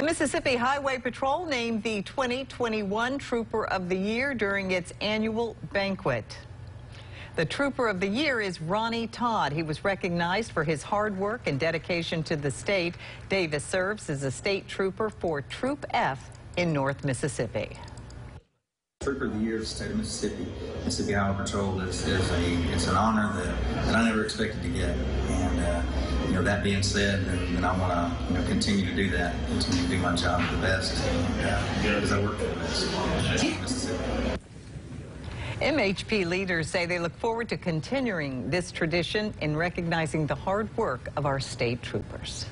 The Mississippi Highway Patrol named the 2021 Trooper of the Year during its annual banquet. The Trooper of the Year is Ronnie Todd. He was recognized for his hard work and dedication to the state. Davis serves as a state trooper for Troop F in North Mississippi. Trooper of the Year of the state of Mississippi, Mississippi Highway Patrol is, is a it's an honor that, that I never expected to get. And know that being said, and, then I want to you know continue to do that, continue to do my job the best, and, uh, I work for the best. MHP leaders say they look forward to continuing this tradition in recognizing the hard work of our state troopers.